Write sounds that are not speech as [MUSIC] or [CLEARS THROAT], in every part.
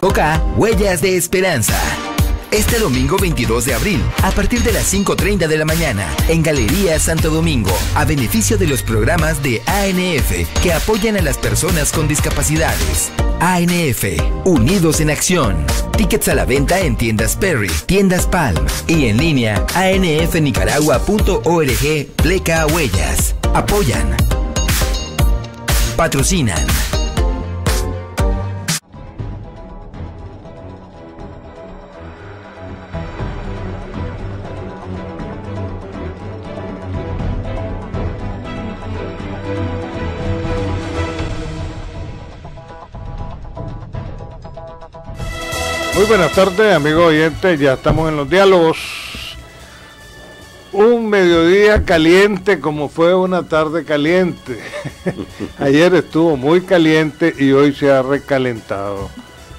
Toca Huellas de Esperanza. Este domingo 22 de abril, a partir de las 5.30 de la mañana, en Galería Santo Domingo, a beneficio de los programas de ANF que apoyan a las personas con discapacidades. ANF, Unidos en Acción. Tickets a la venta en tiendas Perry, tiendas Palm y en línea anfnicaragua.org pleca huellas. Apoyan. Patrocinan. Buenas tardes, amigos oyentes. Ya estamos en los diálogos. Un mediodía caliente como fue una tarde caliente. [LAUGHS] Ayer estuvo muy caliente y hoy se ha recalentado.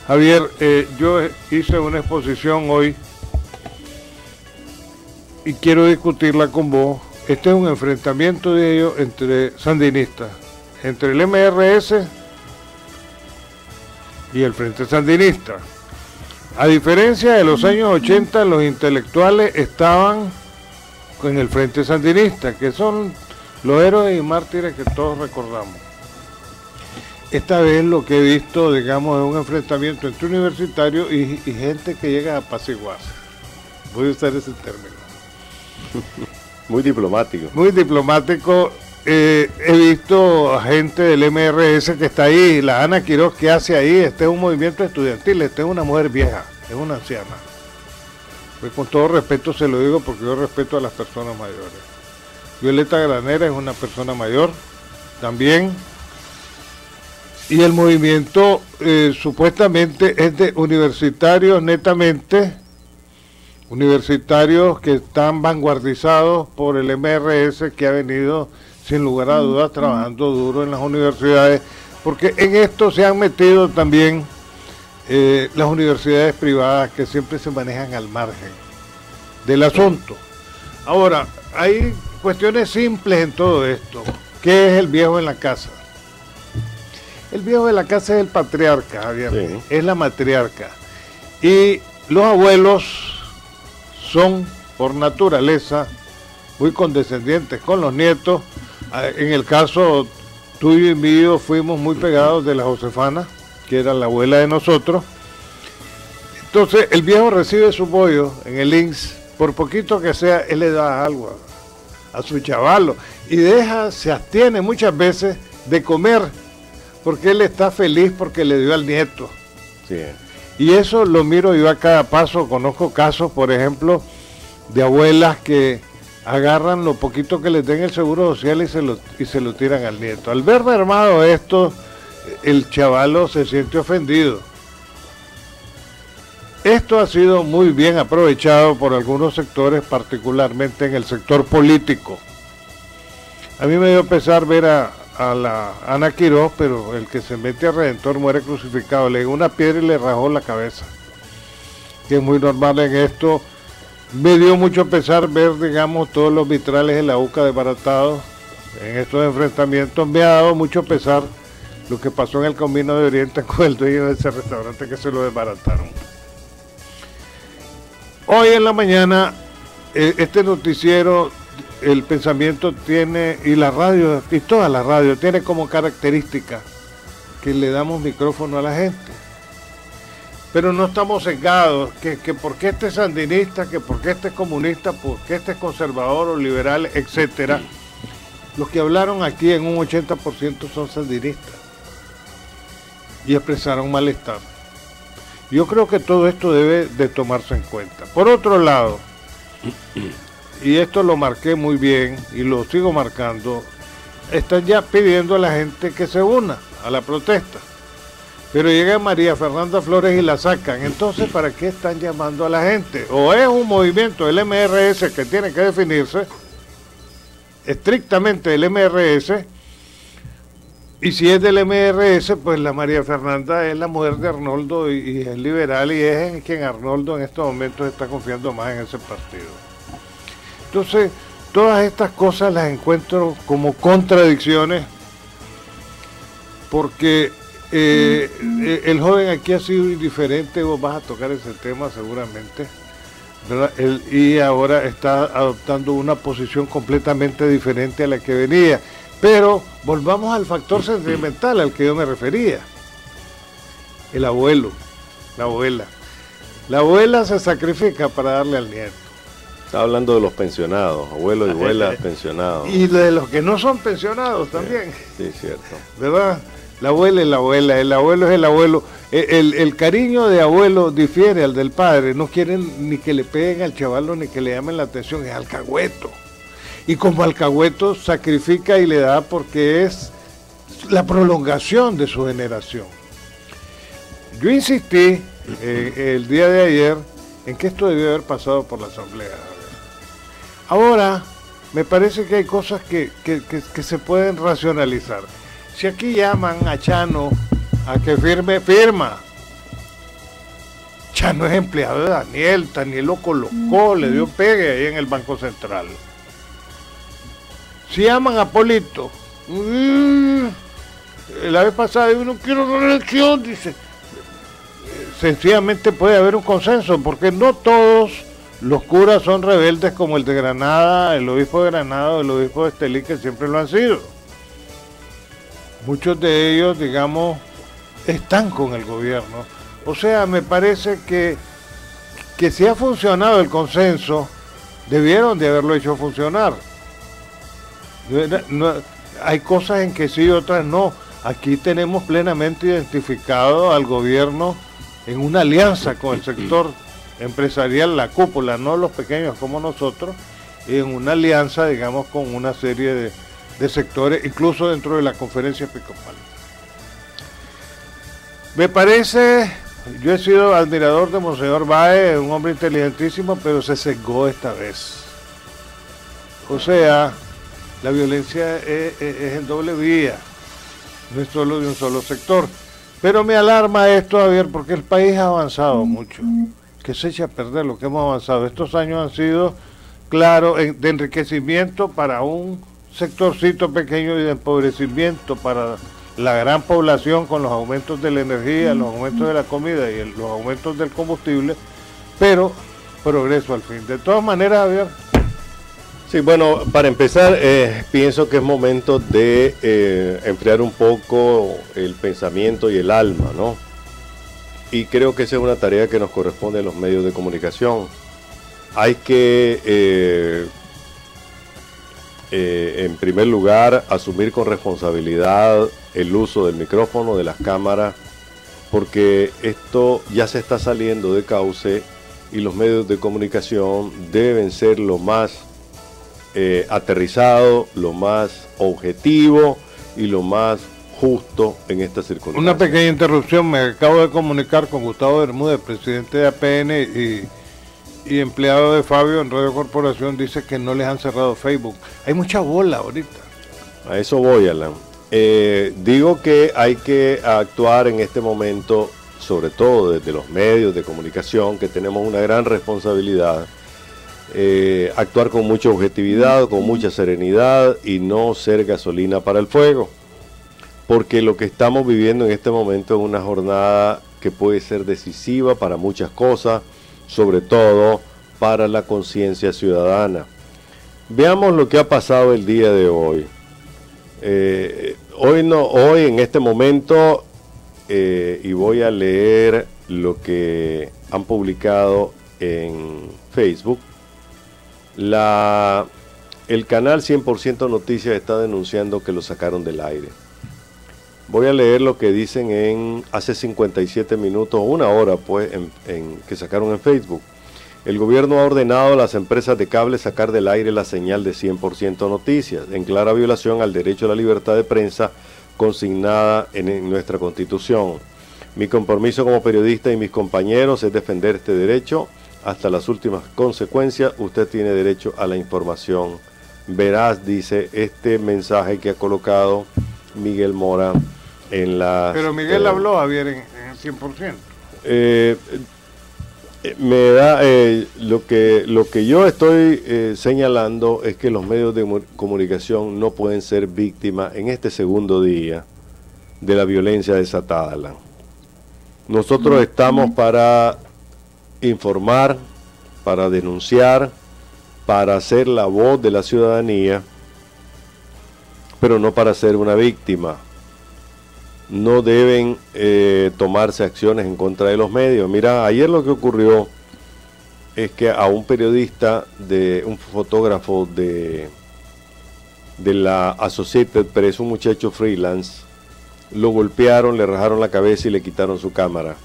Javier, eh, yo hice una exposición hoy y quiero discutirla con vos. Este es un enfrentamiento de ellos entre sandinistas, entre el MRS y el Frente Sandinista. A diferencia de los años 80, los intelectuales estaban en el Frente Sandinista, que son los héroes y mártires que todos recordamos. Esta vez lo que he visto, digamos, es un enfrentamiento entre universitarios y, y gente que llega a apaciguarse. Voy a usar ese término. [LAUGHS] Muy diplomático. Muy diplomático. Eh, he visto a gente del MRS que está ahí, la Ana Quiroz, ¿qué hace ahí? Este es un movimiento estudiantil, esta es una mujer vieja, es una anciana. Pues con todo respeto se lo digo porque yo respeto a las personas mayores. Violeta Granera es una persona mayor también. Y el movimiento eh, supuestamente es de universitarios netamente, universitarios que están vanguardizados por el MRS que ha venido sin lugar a dudas trabajando duro en las universidades, porque en esto se han metido también eh, las universidades privadas que siempre se manejan al margen del asunto. Ahora, hay cuestiones simples en todo esto. ¿Qué es el viejo en la casa? El viejo de la casa es el patriarca, Javier, Sí. es la matriarca. Y los abuelos son, por naturaleza, muy condescendientes con los nietos. Ah, En el caso tuyo y mío fuimos muy pegados de la Josefana, que era la abuela de nosotros. Entonces el viejo recibe su pollo en el INSS, por poquito que sea, él le da algo a, a su chavalo y deja, se abstiene muchas veces de comer porque él está feliz porque le dio al nieto. Sí. Y eso lo miro yo a cada paso. Conozco casos, por ejemplo, de abuelas que agarran lo poquito que les den el seguro social y se lo, y se lo tiran al nieto. Al ver armado esto, el chavalo se siente ofendido. Esto ha sido muy bien aprovechado por algunos sectores, particularmente en el sector político. A mí me dio pesar ver a, la Ana Quiroz, pero el que se mete a Redentor muere crucificado. Le dio una piedra y le rajó la cabeza. Que es muy normal en esto. Me dio mucho pesar ver, digamos, todos los vitrales de la UCA desbaratados en estos enfrentamientos. Me ha dado mucho pesar lo que pasó en el Camino de Oriente [LAUGHS] con el dueño de ese restaurante que se lo desbarataron. Hoy en la mañana, eh, este noticiero, el pensamiento tiene, y la radio, y toda la radio, tiene como característica que le damos micrófono a la gente. Pero no estamos sesgados, que, que porque este es sandinista, que porque este es comunista, porque este es conservador o liberal, etcétera. Los que hablaron aquí en un 80% son sandinistas y expresaron malestar. Yo creo que todo esto debe de tomarse en cuenta. Por otro lado, y esto lo marqué muy bien y lo sigo marcando, están ya pidiendo a la gente que se una a la protesta. Pero llega María Fernanda Flores y la sacan. Entonces, ¿para qué están llamando a la gente? O es un movimiento del MRS que tiene que definirse, estrictamente del MRS, y si es del MRS, pues la María Fernanda es la mujer de Arnoldo y, y es liberal y es en quien Arnoldo en estos momentos está confiando más en ese partido. Entonces, todas estas cosas las encuentro como contradicciones porque Eh, eh, el joven aquí ha sido indiferente, vos vas a tocar ese tema seguramente, y ahora está adoptando una posición completamente diferente a la que venía. Pero volvamos al factor sentimental al que yo me refería. El abuelo, la abuela. La abuela se sacrifica para darle al nieto. Está hablando de los pensionados, abuelos y abuelas [LAUGHS] pensionados. Y de los que no son pensionados también. Sí, cierto. ¿Verdad? La abuela es la abuela, el abuelo es el abuelo. E, el, cariño de abuelo difiere al del padre. No quieren ni que le peguen al chavalo ni que le llamen la atención, es alcahueto. Y como alcahueto sacrifica y le da porque es la prolongación de su generación. Yo insistí eh, el día de ayer en que esto debió haber pasado por la Asamblea. Ahora, me parece que hay cosas que se pueden racionalizar. Si aquí llaman a Chano a que firme, firma. Chano es empleado de Daniel, Daniel lo colocó, le dio pegue ahí en el Banco Central. Si llaman a Polito, mm, la vez pasada yo no quiero reelección, dice. Sencillamente puede haber un consenso, porque no todos los curas son rebeldes como el de Granada, el obispo de Granada o el obispo de Estelí, que siempre lo han sido muchos de ellos, digamos, están con el gobierno. O sea, me parece que, que si ha funcionado el consenso, debieron de haberlo hecho funcionar. Hay cosas en que sí y otras no. Aquí tenemos plenamente identificado al gobierno en una alianza con el sector empresarial, la cúpula, no los pequeños como nosotros, y en una alianza, digamos, con una serie de, de sectores, incluso dentro de la conferencia episcopal. Me parece, yo he sido admirador de Monseñor Bae, un hombre inteligentísimo, pero se cegó esta vez. O sea, la violencia es, en doble vía, no es solo de un solo sector. Pero me alarma esto, Javier, porque el país ha avanzado mucho. Que se echa a perder lo que hemos avanzado. Estos años han sido, claro, de enriquecimiento para un sectorcito pequeño y de empobrecimiento para la gran población con los aumentos de la energía, los aumentos de la comida y los aumentos del combustible, pero progreso al fin. De todas maneras, Javier. Sí, bueno, para empezar, eh, pienso que es momento de eh, enfriar un poco el pensamiento y el alma, ¿no? Y creo que esa es una tarea que nos corresponde a los medios de comunicación. Hay que eh, eh, en primer lugar, asumir con responsabilidad el uso del micrófono, de las cámaras, porque esto ya se está saliendo de cauce y los medios de comunicación deben ser lo más eh, aterrizado, lo más objetivo y lo más justo en esta circunstancia. Una pequeña interrupción, me acabo de comunicar con Gustavo Bermúdez, presidente de APN y y empleado de Fabio en Radio Corporación dice que no les han cerrado Facebook. Hay mucha bola ahorita. A eso voy, Alan. Eh, digo que hay que actuar en este momento, sobre todo desde los medios de comunicación, que tenemos una gran responsabilidad. Eh, actuar con mucha objetividad, con mucha serenidad y no ser gasolina para el fuego. Porque lo que estamos viviendo en este momento es una jornada que puede ser decisiva para muchas cosas sobre todo para la conciencia ciudadana. Veamos lo que ha pasado el día de hoy. Eh, hoy, no, hoy en este momento, eh, y voy a leer lo que han publicado en Facebook, la, el canal 100% Noticias está denunciando que lo sacaron del aire. Voy a leer lo que dicen en hace 57 minutos, una hora pues, en, que sacaron en Facebook. El gobierno ha ordenado a las empresas de cable sacar del aire la señal de 100% noticias, en clara violación al derecho a la libertad de prensa consignada en, nuestra constitución. Mi compromiso como periodista y mis compañeros es defender este derecho hasta las últimas consecuencias. Usted tiene derecho a la información. Verás, dice este mensaje que ha colocado Miguel Mora pero Miguel habló, Javier, en, en 100%. Eh, eh, me da eh, lo que lo que yo estoy señalando es que los medios de comunicación no pueden ser víctimas en este segundo día de la violencia desatada. Nosotros estamos para informar, para denunciar, para ser la voz de la ciudadanía, pero no para ser una víctima. No deben eh, tomarse acciones en contra de los medios. Mira, ayer lo que ocurrió es que a un periodista, de un fotógrafo de, de la Associated Press, un muchacho freelance, lo golpearon, le rajaron la cabeza y le quitaron su cámara.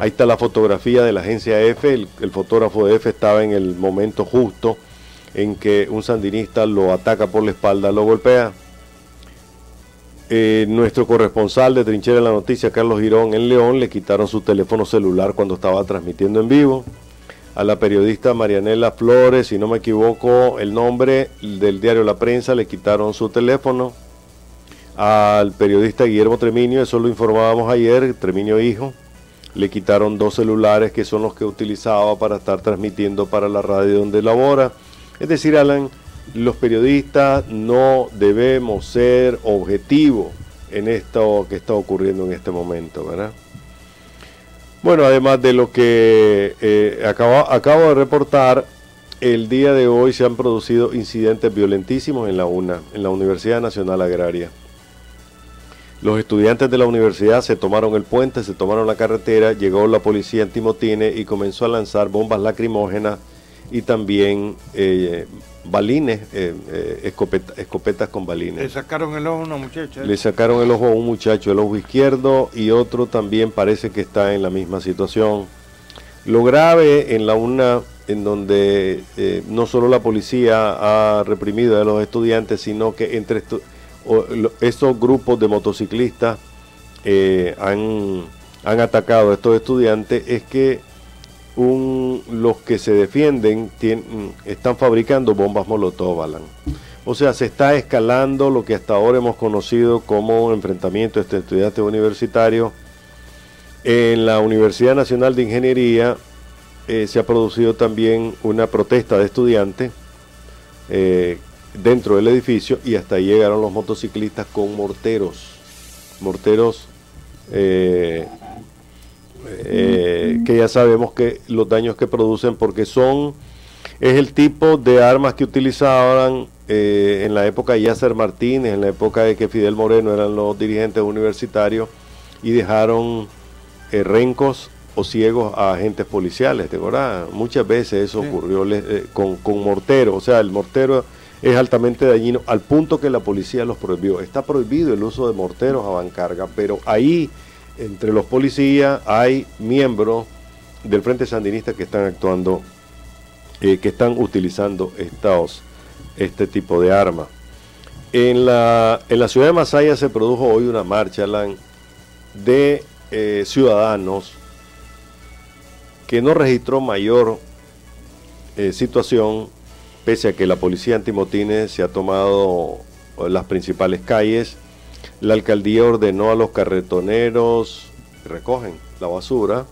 Ahí está la fotografía de la agencia F, el, fotógrafo de F estaba en el momento justo en que un sandinista lo ataca por la espalda, lo golpea. Eh, nuestro corresponsal de Trinchera en la Noticia, Carlos Girón, en León, le quitaron su teléfono celular cuando estaba transmitiendo en vivo. A la periodista Marianela Flores, si no me equivoco, el nombre del diario La Prensa, le quitaron su teléfono. Al periodista Guillermo Treminio, eso lo informábamos ayer, Treminio Hijo, le quitaron dos celulares que son los que utilizaba para estar transmitiendo para la radio donde labora. Es decir, Alan, los periodistas no debemos ser objetivos en esto que está ocurriendo en este momento, ¿verdad? Bueno, además de lo que eh, acabo, acabo de reportar, el día de hoy se han producido incidentes violentísimos en la UNA, en la Universidad Nacional Agraria. Los estudiantes de la universidad se tomaron el puente, se tomaron la carretera, llegó la policía en Timotine y comenzó a lanzar bombas lacrimógenas y también eh, balines, eh, eh, escopetas con balines. Le sacaron el ojo a una muchacha. Le sacaron el ojo a un muchacho, el ojo izquierdo, y otro también parece que está en la misma situación. Lo grave en la UNA, en donde no solo la policía ha reprimido a los estudiantes, sino que entre estudiantes estos grupos de motociclistas eh, han, atacado a estos estudiantes es que los que se defienden están fabricando bombas Molotov, Alan. O sea, se está escalando lo que hasta ahora hemos conocido como un enfrentamiento entre estudiantes universitarios. En la Universidad Nacional de Ingeniería eh, se ha producido también una protesta de estudiantes eh, dentro del edificio y hasta ahí llegaron los motociclistas con morteros, morteros eh, eh, que ya sabemos que los daños que producen porque son, es el tipo de armas que utilizaban eh, en la época de Yasser Martínez, en la época de que Fidel Moreno eran los dirigentes universitarios y dejaron rencos o ciegos a agentes policiales, ¿de verdad? Muchas veces eso ocurrió con, con mortero, o sea, el mortero es altamente dañino al punto que la policía los prohibió. Está prohibido el uso de morteros a bancarga, pero ahí entre los policías hay miembros del Frente Sandinista que están actuando, eh, que están utilizando estos, este tipo de armas. En la, en la ciudad de Masaya se produjo hoy una marcha de eh, ciudadanos que no registró mayor eh, situación pese a que la policía antimotines se ha tomado las principales calles, la alcaldía ordenó a los carretoneros, recogen la basura,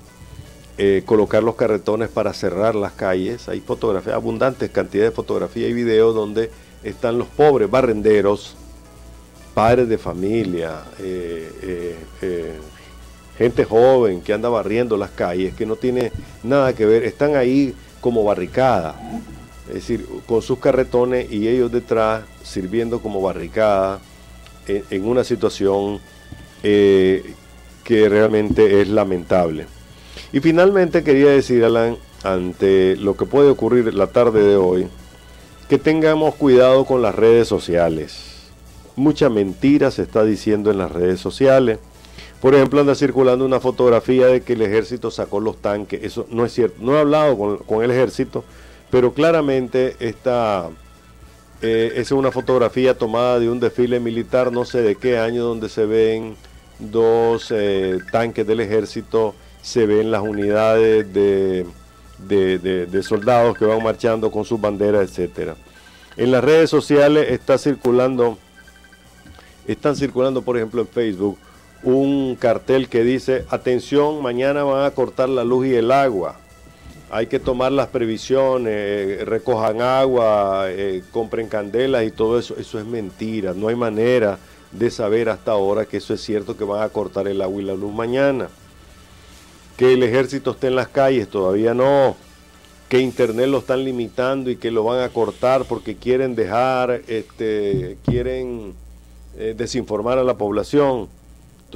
eh, colocar los carretones para cerrar las calles. Hay fotografías, abundantes cantidades de fotografías y videos donde están los pobres barrenderos, padres de familia, eh, eh, gente joven que anda barriendo las calles, que no tiene nada que ver, están ahí como barricada es decir, con sus carretones y ellos detrás sirviendo como barricada en, una situación eh, que realmente es lamentable. Y finalmente quería decir, Alan, ante lo que puede ocurrir la tarde de hoy, que tengamos cuidado con las redes sociales. Mucha mentira se está diciendo en las redes sociales. Por ejemplo, anda circulando una fotografía de que el ejército sacó los tanques. Eso no es cierto. No he hablado con, con el ejército, pero claramente esta eh, es una fotografía tomada de un desfile militar, no sé de qué año, donde se ven dos eh, tanques del ejército, se ven las unidades de, de, soldados que van marchando con sus banderas, etcétera. En las redes sociales está circulando, están circulando, por ejemplo, en Facebook, un cartel que dice, atención, mañana van a cortar la luz y el agua hay que tomar las previsiones, recojan agua, eh, compren candelas y todo eso. Eso es mentira, no hay manera de saber hasta ahora que eso es cierto que van a cortar el agua y la luz mañana. Que el ejército esté en las calles, todavía no. Que internet lo están limitando y que lo van a cortar porque quieren dejar, este, quieren eh, desinformar a la población.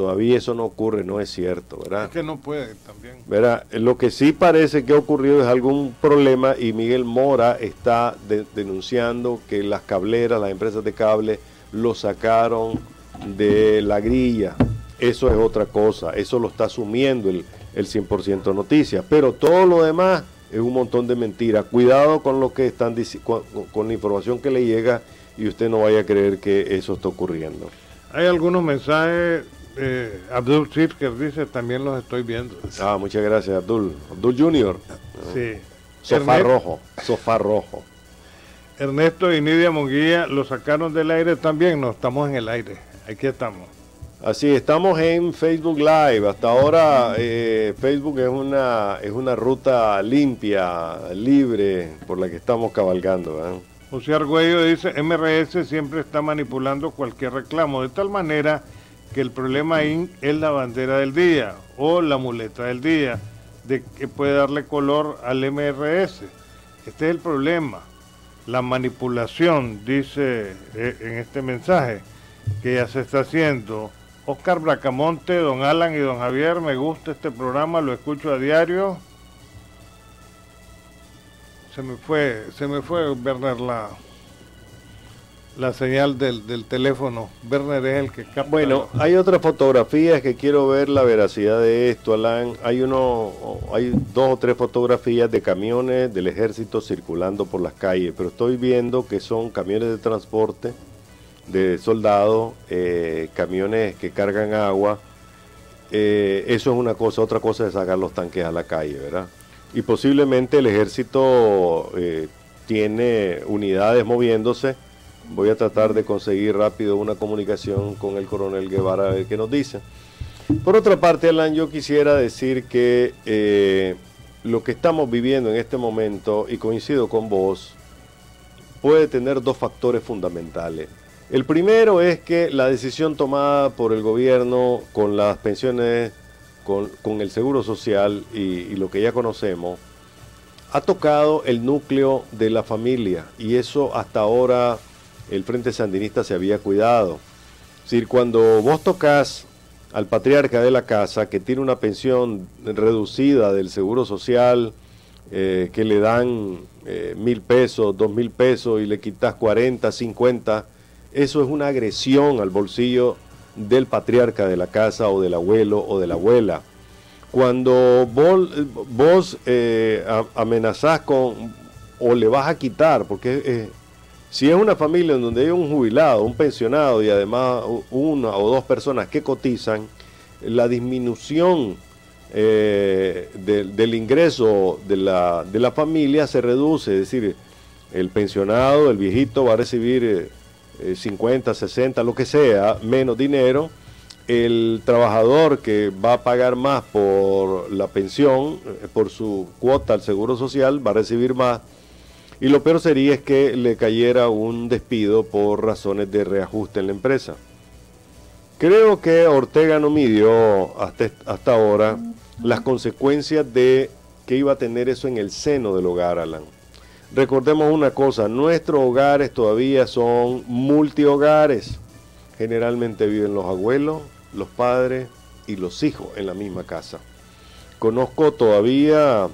Todavía eso no ocurre, no es cierto, ¿verdad? Es que no puede también. ¿verdad? Lo que sí parece que ha ocurrido es algún problema y Miguel Mora está denunciando que las cableras, las empresas de cable, lo sacaron de la grilla. Eso es otra cosa, eso lo está asumiendo el, el 100% noticias, pero todo lo demás es un montón de mentiras. Cuidado con lo que están con, con la información que le llega y usted no vaya a creer que eso está ocurriendo. Hay algunos mensajes eh, Abdul Sirker dice, también los estoy viendo. Ah, muchas gracias, Abdul. Abdul Junior. Sí. Sofá rojo, sofá rojo. Ernesto y Nidia Monguía lo sacaron del aire también, no, estamos en el aire, aquí estamos. Así, estamos en Facebook Live. Hasta ahora eh, Facebook es una, es una ruta limpia, libre, por la que estamos cabalgando. ¿eh? José Argüello dice, MRS siempre está manipulando cualquier reclamo, de tal manera que el problema ahí es la bandera del día o la muleta del día, de que puede darle color al MRS. Este es el problema. La manipulación, dice eh, en este mensaje, que ya se está haciendo. Oscar Bracamonte, don Alan y don Javier, me gusta este programa, lo escucho a diario. Se me fue, se me fue Werner la, la señal del, del, teléfono. Werner es el que capta. Bueno, hay otras fotografías que quiero ver la veracidad de esto, Alan. Hay uno, hay dos o tres fotografías de camiones del ejército circulando por las calles, pero estoy viendo que son camiones de transporte de soldados, eh, camiones que cargan agua. Eh, eso es una cosa, otra cosa es sacar los tanques a la calle, ¿verdad? Y posiblemente el ejército eh, tiene unidades moviéndose Voy a tratar de conseguir rápido una comunicación con el coronel Guevara a ver qué nos dice. Por otra parte, Alan, yo quisiera decir que eh, lo que estamos viviendo en este momento, y coincido con vos, puede tener dos factores fundamentales. El primero es que la decisión tomada por el gobierno con las pensiones, con, el seguro social y, y lo que ya conocemos, ha tocado el núcleo de la familia y eso hasta ahora el Frente Sandinista se había cuidado. Es decir, cuando vos tocas al patriarca de la casa, que tiene una pensión reducida del Seguro Social, eh, que le dan eh, mil pesos, dos mil pesos y le quitas 40, 50, eso es una agresión al bolsillo del patriarca de la casa o del abuelo o de la abuela. Cuando vos, vos eh, amenazás con o le vas a quitar, porque si es una familia en donde hay un jubilado, un pensionado y además una o dos personas que cotizan, la disminución eh, del ingreso de la, de la, familia se reduce, es decir, el pensionado, el viejito va a recibir 50, eh, 60, lo que sea, menos dinero, el trabajador que va a pagar más por la pensión, eh, por su cuota al seguro social, va a recibir más y lo peor sería es que le cayera un despido por razones de reajuste en la empresa. Creo que Ortega no midió hasta, hasta ahora las consecuencias de que iba a tener eso en el seno del hogar, Alan. Recordemos una cosa, nuestros hogares todavía son multihogares. Generalmente viven los abuelos, los padres y los hijos en la misma casa. Conozco todavía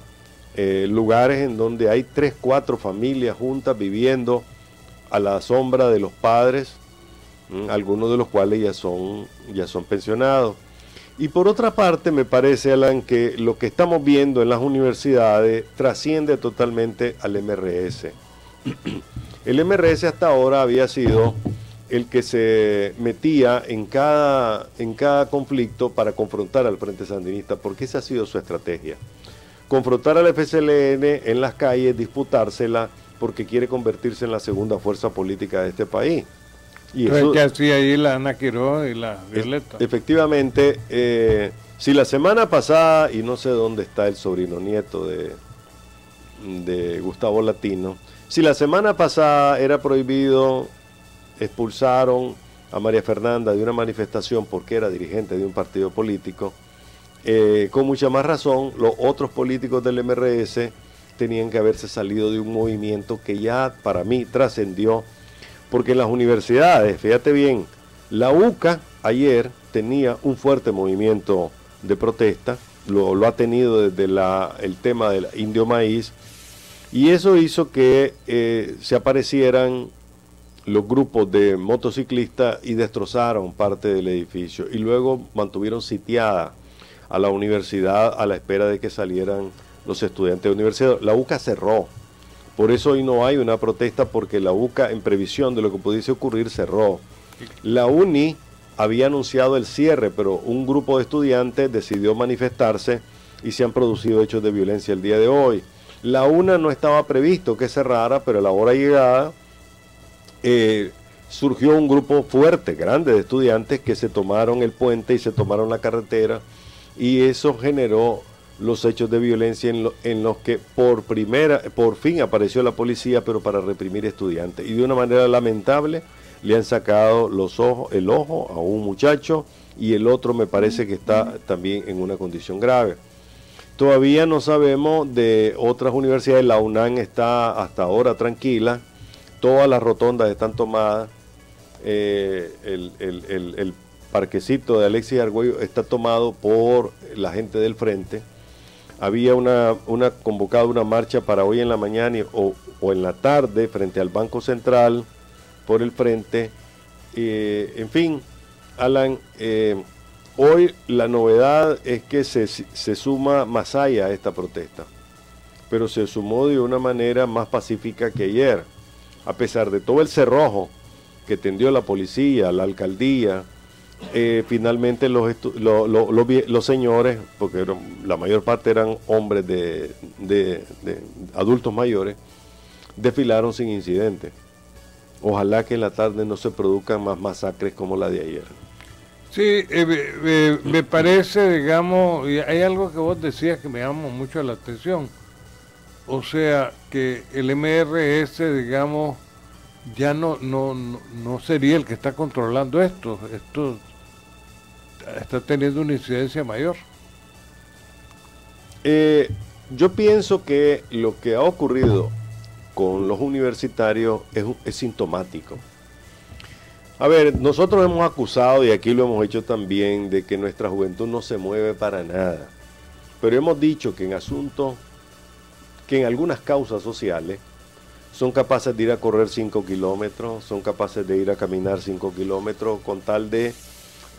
eh, lugares en donde hay tres, cuatro familias juntas viviendo a la sombra de los padres, algunos de los cuales ya son, ya son pensionados. Y por otra parte, me parece, Alan, que lo que estamos viendo en las universidades trasciende totalmente al MRS. [CLEARS THROAT] El MRS hasta ahora había sido el que se metía en cada, en cada conflicto para confrontar al Frente Sandinista, porque esa ha sido su estrategia confrontar al FCLN en las calles, disputársela, porque quiere convertirse en la segunda fuerza política de este país. Y eso, que hacía ahí la Ana Quiroz y la Violeta. efectivamente, eh, si la semana pasada, y no sé dónde está el sobrino nieto de, de Gustavo Latino, si la semana pasada era prohibido, expulsaron a María Fernanda de una manifestación porque era dirigente de un partido político, eh, con mucha más razón los otros políticos del MRS tenían que haberse salido de un movimiento que ya para mí trascendió, porque en las universidades, fíjate bien, la UCA ayer tenía un fuerte movimiento de protesta, lo, ha tenido desde el tema del indio maíz, y eso hizo que eh, se aparecieran los grupos de motociclistas y destrozaron parte del edificio y luego mantuvieron sitiada a la universidad a la espera de que salieran los estudiantes de universidad. La UCA cerró, por eso hoy no hay una protesta porque la UCA en previsión de lo que pudiese ocurrir cerró. La UNI había anunciado el cierre, pero un grupo de estudiantes decidió manifestarse y se han producido hechos de violencia el día de hoy. La UNA no estaba previsto que cerrara, pero a la hora llegada eh, surgió un grupo fuerte, grande de estudiantes que se tomaron el puente y se tomaron la carretera y eso generó los hechos de violencia en, los que por primera, por fin apareció la policía, pero para reprimir estudiantes. Y de una manera lamentable le han sacado los ojos, el ojo a un muchacho y el otro me parece que está también en una condición grave. Todavía no sabemos de otras universidades, la UNAM está hasta ahora tranquila, todas las rotondas están tomadas, eh, el, parquecito de Alexis Argüello está tomado por la gente del frente. Había una, una convocada una marcha para hoy en la mañana o, en la tarde frente al Banco Central por el frente. Eh, en fin, Alan, eh, Hoy la novedad es que se, suma Masaya a esta protesta, pero se sumó de una manera más pacífica que ayer, a pesar de todo el cerrojo que tendió la policía, la alcaldía, eh, finalmente los, los, señores, porque la mayor parte eran hombres de, de adultos mayores, desfilaron sin incidente. Ojalá que en la tarde no se produzcan más masacres como la de ayer. Sí, eh, me parece, digamos, y hay algo que vos decías que me llama mucho la atención. O sea, que el MRS, digamos, ya no, no, no sería el que está controlando esto. Esto está teniendo una incidencia mayor. Eh, yo pienso que lo que ha ocurrido con los universitarios es, es sintomático. A ver, nosotros hemos acusado, y aquí lo hemos hecho también, de que nuestra juventud no se mueve para nada. Pero hemos dicho que en asuntos, que en algunas causas sociales, son capaces de ir a correr 5 kilómetros, son capaces de ir a caminar 5 kilómetros con tal de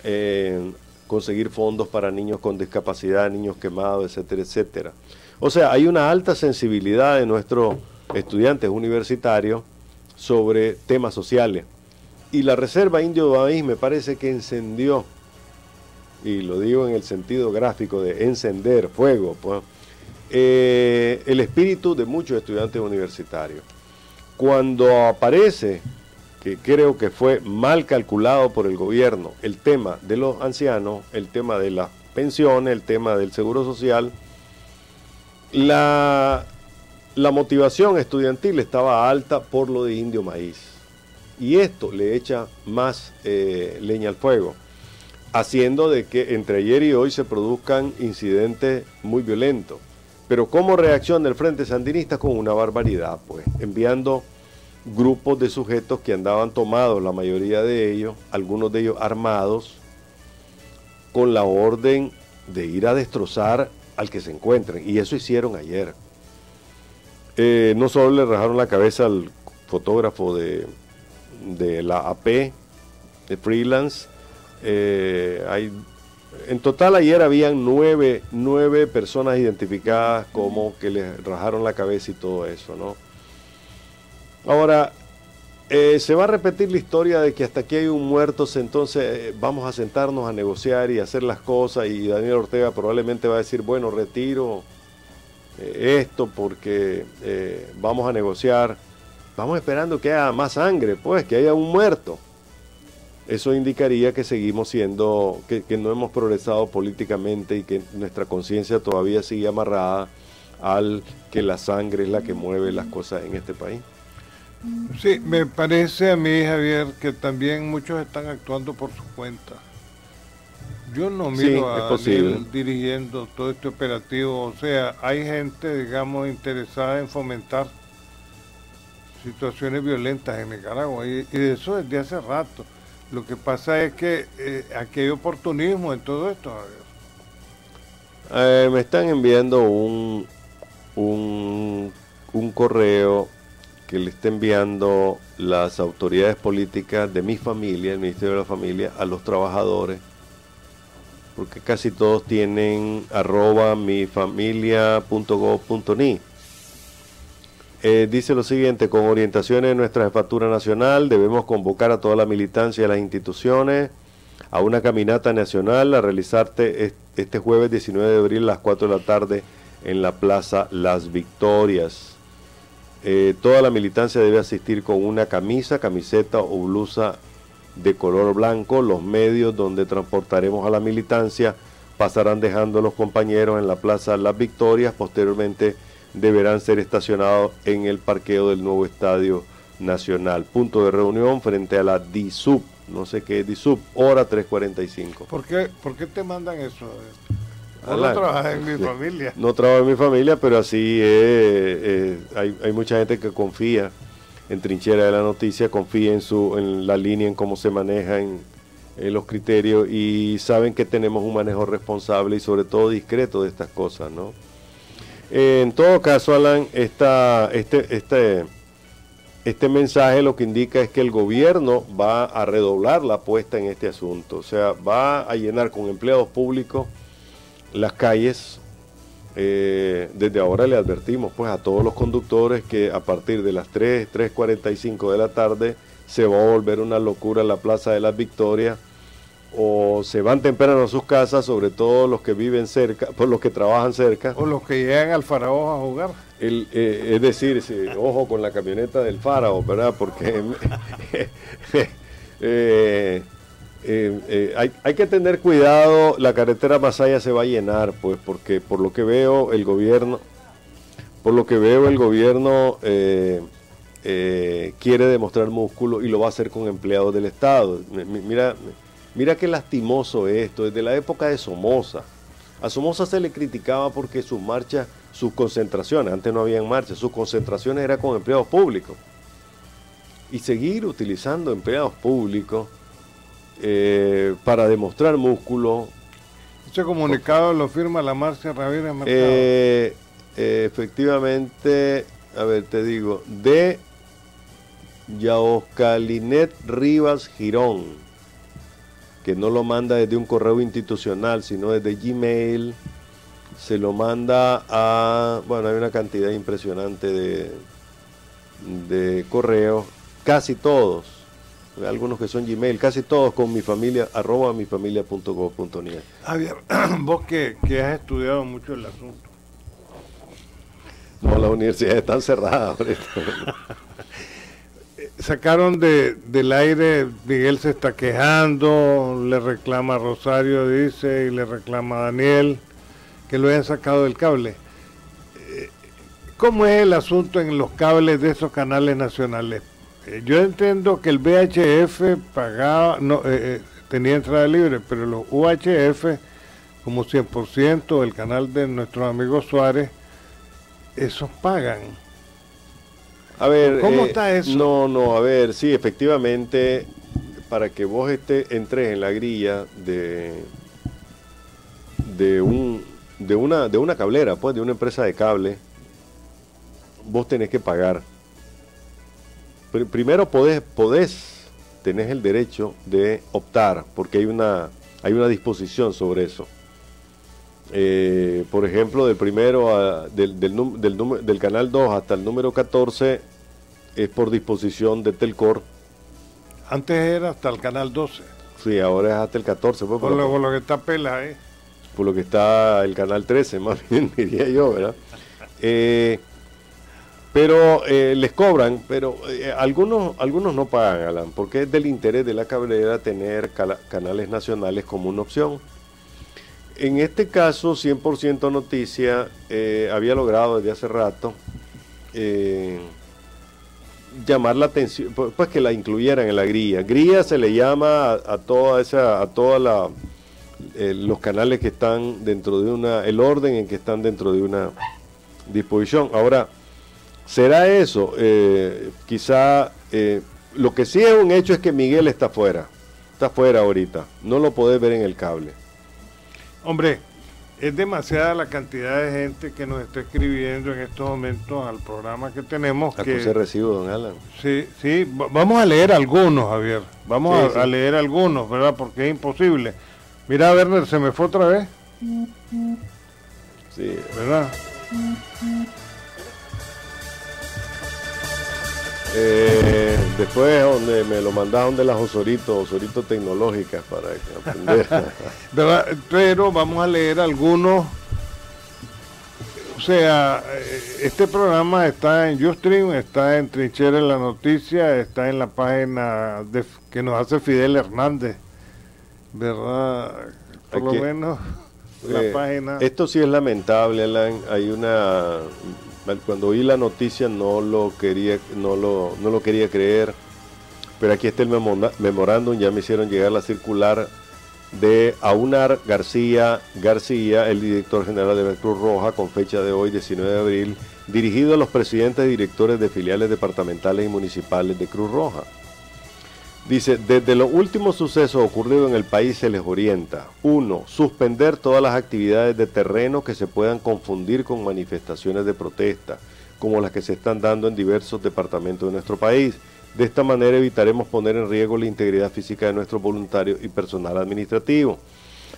eh, conseguir fondos para niños con discapacidad, niños quemados, etcétera, etcétera. O sea, hay una alta sensibilidad de nuestros estudiantes universitarios sobre temas sociales. Y la Reserva Indio Maíz me parece que encendió, y lo digo en el sentido gráfico de encender fuego, pues, eh, el espíritu de muchos estudiantes universitarios. Cuando aparece, que creo que fue mal calculado por el gobierno, el tema de los ancianos, el tema de las pensiones, el tema del seguro social, la, motivación estudiantil estaba alta por lo de Indio Maíz y esto le echa más eh, leña al fuego, haciendo de que entre ayer y hoy se produzcan incidentes muy violentos. Pero como reacción del Frente Sandinista con una barbaridad, pues, enviando grupos de sujetos que andaban tomados, la mayoría de ellos, algunos de ellos armados, con la orden de ir a destrozar al que se encuentren. Y eso hicieron ayer. Eh, no solo le rajaron la cabeza al fotógrafo de de la AP de freelance. Eh, hay, en total ayer habían nueve, nueve, personas identificadas como que les rajaron la cabeza y todo eso, ¿no? Ahora, eh, se va a repetir la historia de que hasta aquí hay un muerto, entonces eh, vamos a sentarnos a negociar y hacer las cosas y Daniel Ortega probablemente va a decir, bueno, retiro esto porque vamos a negociar Vamos esperando que haya más sangre, pues, que haya un muerto. Eso indicaría que seguimos siendo, que, no hemos progresado políticamente y que nuestra conciencia todavía sigue amarrada al que la sangre es la que mueve las cosas en este país. Sí, me parece a mí, Javier, que también muchos están actuando por su cuenta. Yo no miro a Daniel dirigiendo todo este operativo. O sea, hay gente, digamos, interesada en fomentar situaciones violentas en Nicaragua. Y, de eso desde hace rato. Lo que pasa es que eh, aquí hay oportunismo en todo esto. Eh, me están enviando un, un, un correo que le está enviando las autoridades políticas de mi familia, el Ministerio de la Familia, a los trabajadores porque casi todos tienen arroba mifamilia.gov.ni. Eh, dice lo siguiente, con orientaciones de nuestra jefatura nacional debemos convocar a toda la militancia de las instituciones a una caminata nacional a realizarte este jueves 19 de abril a las 4 de la tarde en la Plaza Las Victorias. Eh, toda la militancia debe asistir con una camisa, camiseta o blusa de color blanco. Los medios donde transportaremos a la militancia pasarán dejando a los compañeros en la Plaza Las Victorias. Posteriormente deberán ser estacionados en el parqueo del nuevo Estadio Nacional. Punto de reunión frente a la DISUB. No sé qué es DISUB, hora 3.45. ¿Por qué, ¿Por qué te mandan eso? no trabajas en mi familia. No trabajo en mi familia, pero así hay, hay mucha gente que confía en trinchera de la noticia, confía en, su, en la línea, en cómo se manejan los criterios y saben que tenemos un manejo responsable y sobre todo discreto de estas cosas, ¿no? En todo caso, Alan, esta, este, este, este mensaje lo que indica es que el gobierno va a redoblar la apuesta en este asunto, o sea, va a llenar con empleados públicos las calles eh, desde ahora le advertimos pues a todos los conductores que a partir de las 3, 3.45 de la tarde se va a volver una locura la Plaza de las Victorias o se van temprano a sus casas, sobre todo los que viven cerca, [LAUGHS] por los que trabajan cerca. O los que llegan al Faraón a jugar. Eh, es decir, ojo con la camioneta del Faraón, ¿verdad? Porque [LAUGHS] eh, eh, hay, hay, que tener cuidado, la carretera Masaya se va a llenar, pues, porque por lo que veo el gobierno, por lo que veo el gobierno quiere demostrar músculo y lo va a hacer con empleados del Estado. Mira, mira qué lastimoso esto, desde la época de Somoza. A Somoza se le criticaba porque sus marchas, sus concentraciones, antes no habían marchas, sus concentraciones eran con empleados públicos. Y seguir utilizando empleados públicos eh, para demostrar músculo. Este comunicado lo firma la Marcia Ramírez Mercado. Eh, eh, efectivamente, a ver, te digo, de Yaoscalinet Rivas Girón, que no lo manda desde un correo institucional, sino desde Gmail, se lo manda a, bueno, hay una cantidad impresionante de, de correos, casi todos algunos que son Gmail, casi todos con mi familia, arroba mi familia punto Javier, [CLEARS THROAT] vos que, has estudiado mucho el asunto. No, las universidades están cerradas. [LAUGHS] Sacaron de, del aire, Miguel se está quejando, le reclama a Rosario, dice, y le reclama a Daniel, que lo hayan sacado del cable. Eh, ¿Cómo es el asunto en los cables de esos canales nacionales? Eh, yo entiendo que el VHF pagaba, no, eh, eh, tenía entrada libre, pero los UHF, como 100%, el canal de nuestros amigos Suárez, esos pagan. A ver, ¿cómo está eso? No, no, a ver, sí, efectivamente, para que vos esté, entres en la grilla de, de, un, de, una, de una cablera, pues, de una empresa de cable, vos tenés que pagar primero podés, podés, tenés el derecho de optar, porque hay una, hay una disposición sobre eso. Eh, por ejemplo, del primero del, del, del, canal 2 hasta el número 14 es por disposición de Telcor. Antes era hasta el canal 12. Sí, ahora es hasta el 14. Pues, por, lo, lo, que está pela ahí. Por lo que está el canal 13, [LAUGHS] más bien diría yo, ¿verdad? Eh, pero eh, les cobran, pero eh, algunos, algunos no pagan, Alan, porque es del interés de la cablera tener canales nacionales como una opción. En este caso, 100% Noticia eh, había logrado desde hace rato llamar la atención, pues, que la incluyeran en la grilla. Grilla se le llama a, toda esa, a toda la eh, los canales que están dentro de una, el orden en que están dentro de una disposición. Ahora, ¿será eso? Eh, quizá eh, lo que sí es un hecho es que Miguel está fuera, está fuera ahorita, no lo podés ver en el cable. Hombre, es demasiada la cantidad de gente que nos está escribiendo en estos momentos al programa que tenemos. ¿A que se recibo, don Alan? Sí, sí, vamos a leer algunos, Javier. Vamos a, leer algunos, ¿verdad? Porque es imposible. Mira, Werner, se me fue otra vez. Sí. ¿Verdad? Eh, después donde me lo mandaron de las Osorito, Osorito Tecnológicas para aprender. [LAUGHS] Pero vamos a leer algunos. O sea, eh, este programa está en Ustream, está en Trinchera en la Noticia, está en la página de, que nos hace Fidel Hernández, ¿verdad? Por lo menos la eh, página. Esto sí es lamentable, Alan. Hay una cuando oí la noticia no lo quería, no lo, no lo quería creer, pero aquí está el memorándum, ya me hicieron llegar la circular de Aunar García García, el director general de la Cruz Roja, con fecha de hoy, 19 de abril, dirigido a los presidentes y directores de filiales departamentales y municipales de Cruz Roja. Dice, desde los últimos sucesos ocurridos en el país se les orienta. Uno, suspender todas las actividades de terreno que se puedan confundir con manifestaciones de protesta, como las que se están dando en diversos departamentos de nuestro país. De esta manera evitaremos poner en riesgo la integridad física de nuestros voluntarios y personal administrativo.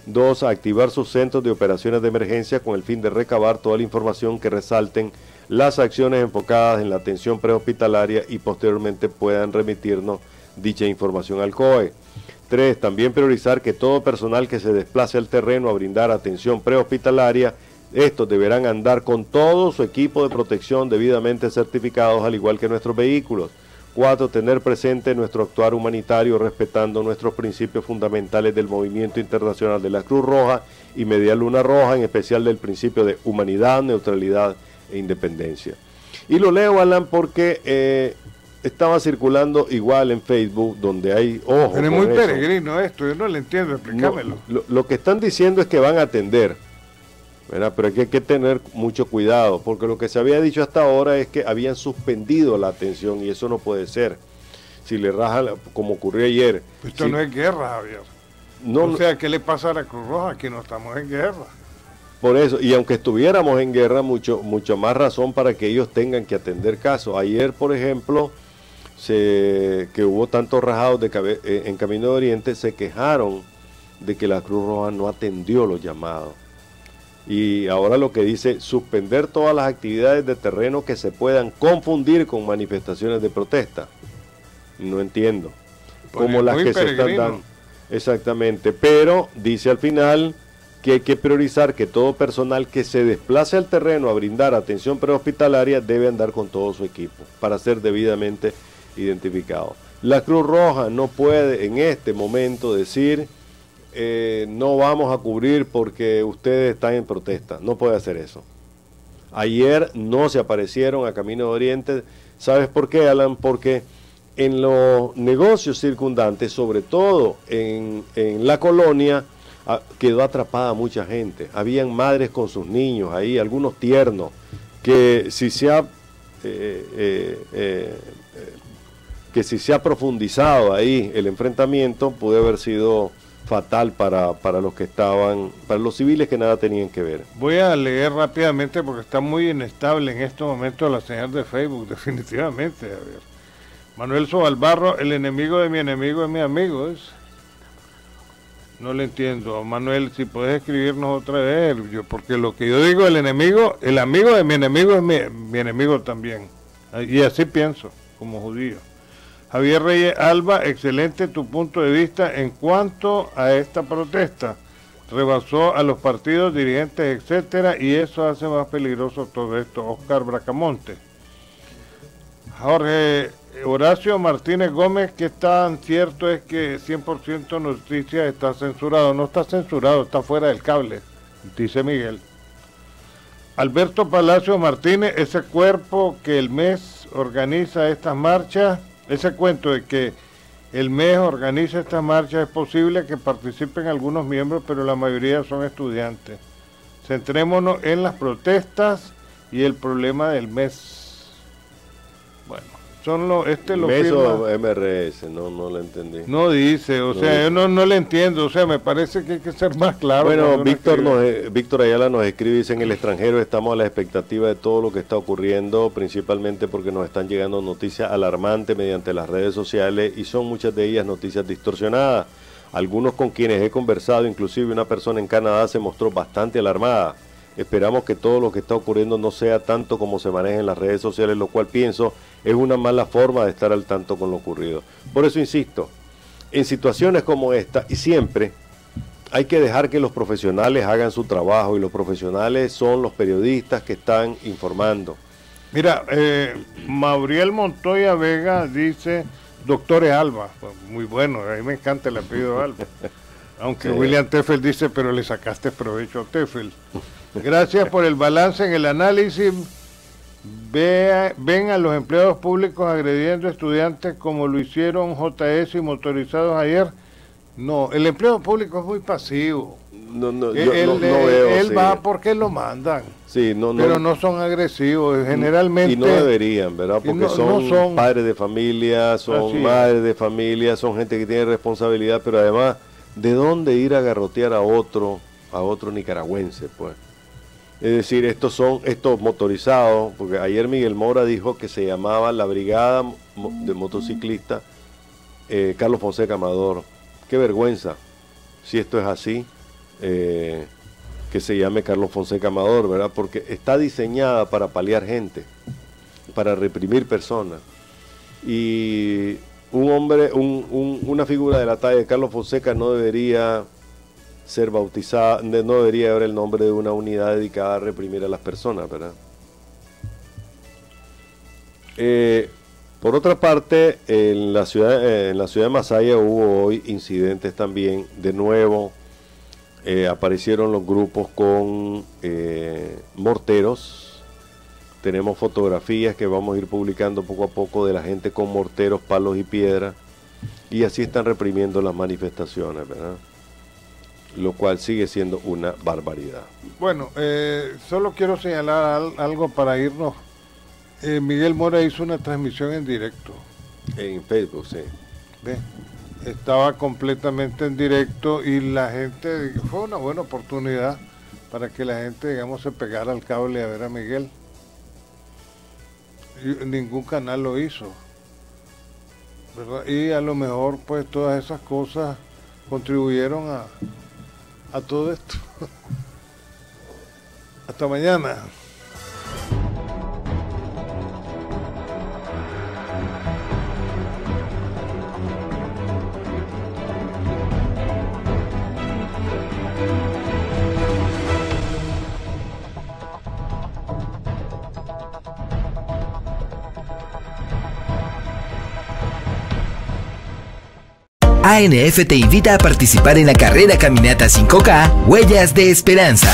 Dos, activar sus centros de operaciones de emergencia con el fin de recabar toda la información que resalten las acciones enfocadas en la atención prehospitalaria y posteriormente puedan remitirnos dicha información al COE. 3. También priorizar que todo personal que se desplace al terreno a brindar atención prehospitalaria, estos deberán andar con todo su equipo de protección debidamente certificados, al igual que nuestros vehículos. 4. Tener presente nuestro actuar humanitario respetando nuestros principios fundamentales del movimiento internacional de la Cruz Roja y Media Luna Roja, en especial del principio de humanidad, neutralidad e independencia. Y lo leo, Alan, porque eh, estaba circulando igual en Facebook, donde hay ojos. Pero es muy peregrino esto, yo no le entiendo, explícamelo. lo, que están diciendo es que van a atender, ¿verdad? pero hay que, hay que, tener mucho cuidado, porque lo que se había dicho hasta ahora es que habían suspendido la atención y eso no puede ser. Si le raja, como ocurrió ayer. Esto no es guerra, Javier. No, o sea, ¿qué le pasa a la Cruz Roja? Que no estamos en guerra. Por eso, y aunque estuviéramos en guerra, mucho, mucho más razón para que ellos tengan que atender casos. Ayer, por ejemplo, se, que hubo tantos rajados de eh, en Camino de Oriente, se quejaron de que la Cruz Roja no atendió los llamados. Y ahora lo que dice, suspender todas las actividades de terreno que se puedan confundir con manifestaciones de protesta. No entiendo. Pues como las que se están dando. Exactamente. Pero dice al final que hay que priorizar que todo personal que se desplace al terreno a brindar atención prehospitalaria debe andar con todo su equipo para ser debidamente identificado. La Cruz Roja no puede en este momento decir eh, no vamos a cubrir porque ustedes están en protesta. No puede hacer eso. Ayer no se aparecieron a Camino de Oriente. ¿Sabes por qué, Alan? Porque en los negocios circundantes, sobre todo en, la colonia, ah, quedó atrapada mucha gente. Habían madres con sus niños ahí, algunos tiernos, que si se ha eh, eh, que si se ha profundizado ahí el enfrentamiento puede haber sido fatal para, para los que estaban, para los civiles que nada tenían que ver. Voy a leer rápidamente porque está muy inestable en estos momentos la señal de Facebook, [LAUGHS] definitivamente. A ver. Manuel Sobalbarro, el enemigo de mi enemigo es mi amigo. No le entiendo. Manuel, si puedes escribirnos otra vez, yo, porque lo que yo digo, el enemigo, el amigo de mi enemigo es mi, mi enemigo también. Y así pienso, como judío. Javier Reyes Alba, excelente tu punto de vista en cuanto a esta protesta. Rebasó a los partidos, dirigentes, etcétera, y eso hace más peligroso todo esto. Oscar Bracamonte. Jorge Horacio Martínez Gómez, que tan cierto es que 100% noticias está censurado. No está censurado, está fuera del cable, dice Miguel. Alberto Palacio Martínez, ese cuerpo que el mes organiza estas marchas, ese cuento de que el mes organiza estas marchas, es posible que participen algunos miembros, pero la mayoría son estudiantes. Centrémonos en las protestas y el problema del mes. Son los, este lo firma- MRS, no, no lo entendí. No dice, o No sea, dice. yo no, no le entiendo, o sea, me parece que hay que ser más claro. bueno, Víctor, nos, eh, Víctor Ayala nos escribe, dice, en el extranjero estamos a la expectativa de todo lo que está ocurriendo, principalmente porque nos están llegando noticias alarmantes mediante las redes sociales y son muchas de ellas noticias distorsionadas. Algunos con quienes he conversado, inclusive una persona en Canadá se mostró bastante alarmada. Esperamos que todo lo que está ocurriendo no sea tanto como se maneja en las redes sociales, lo cual pienso es una mala forma de estar al tanto con lo ocurrido. Por eso insisto, en situaciones como esta y siempre hay que dejar que los profesionales hagan su trabajo y los profesionales son los periodistas que están informando. Mira, eh, Mauriel Montoya Vega dice, doctores Alba, Pues, muy bueno, a mí me encanta el apellido Alba. [LAUGHS] Aunque Sí. William Teffel dice, pero le sacaste provecho a Teffel. Gracias por el balance en el análisis. Vea- ven a los empleados públicos agrediendo estudiantes como lo hicieron JS y motorizados ayer. No, el empleado público es muy pasivo. No, no, él yo no- no veo, él sí. va porque lo mandan, Sí, no, no- pero no son agresivos. Generalmente Y no deberían, ¿verdad? Porque son, padres de familia, son Así es. madres de familia, son gente que tiene responsabilidad, pero además, ¿de dónde ir a garrotear a otro, a otro nicaragüense, pues? Es decir, estos son estos motorizados, porque ayer Miguel Mora dijo que se llamaba la Brigada de Motociclistas eh, Carlos Fonseca Amador. Qué vergüenza, si esto es así, eh, que se llame Carlos Fonseca Amador, ¿verdad? Porque está diseñada para paliar gente, para reprimir personas. Y un hombre, un- un- una figura de la talla de Carlos Fonseca no debería ser bautizada, no debería haber el nombre de una unidad dedicada a reprimir a las personas, ¿verdad? Eh, por otra parte, en la ciudad, en la ciudad de Masaya hubo hoy incidentes también. De nuevo, eh, aparecieron los grupos con eh, morteros. Tenemos fotografías que vamos a ir publicando poco a poco de la gente con morteros, palos y piedras. Y así están reprimiendo las manifestaciones, ¿verdad? Lo cual sigue siendo una barbaridad. Bueno, eh, solo quiero señalar al- algo para irnos. Eh, Miguel Mora hizo una transmisión en directo. En Facebook, sí. ¿ve? Estaba completamente en directo y la gente, fue una buena oportunidad para que la gente, digamos, se pegara al cable a ver a Miguel. Y ningún canal lo hizo. ¿verdad? Y a lo mejor, pues, todas esas cosas contribuyeron a, a todo esto. Hasta mañana. ANF te invita a participar en la carrera Caminata 5K Huellas de Esperanza.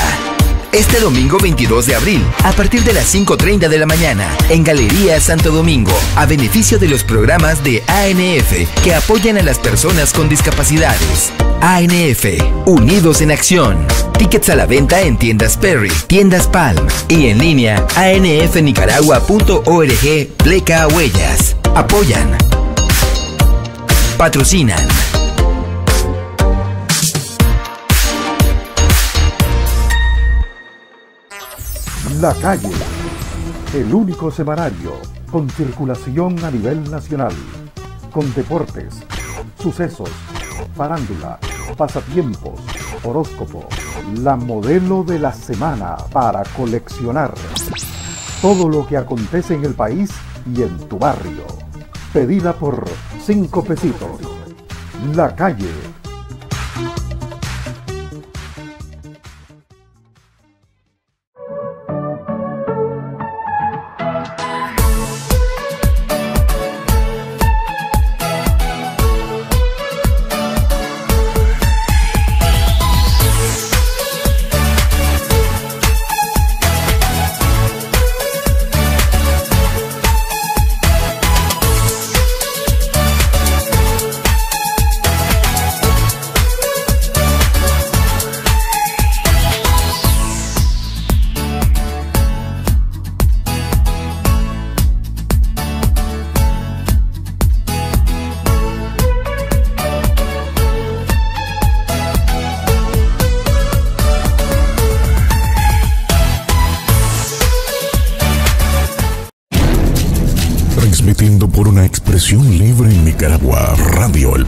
Este domingo 22 de abril, a partir de las 5.30 de la mañana, en Galería Santo Domingo, a beneficio de los programas de ANF que apoyan a las personas con discapacidades. ANF, Unidos en Acción. Tickets a la venta en tiendas Perry, tiendas Palm y en línea anfnicaragua.org pleca huellas. Apoyan. Patrocinan. La calle, el único semanario con circulación a nivel nacional, con deportes, sucesos, farándula, pasatiempos, horóscopo, la modelo de la semana para coleccionar. Todo lo que acontece en el país y en tu barrio. Pedida por 5 pesitos. La calle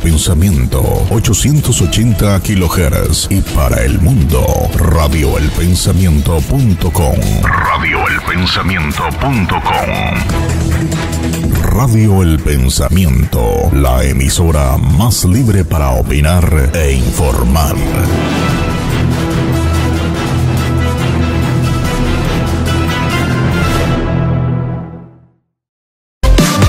Pensamiento, 880 kHz. Y para el mundo, radioelpensamiento.com. Radioelpensamiento.com. Radio El Pensamiento, la emisora más libre para opinar e informar.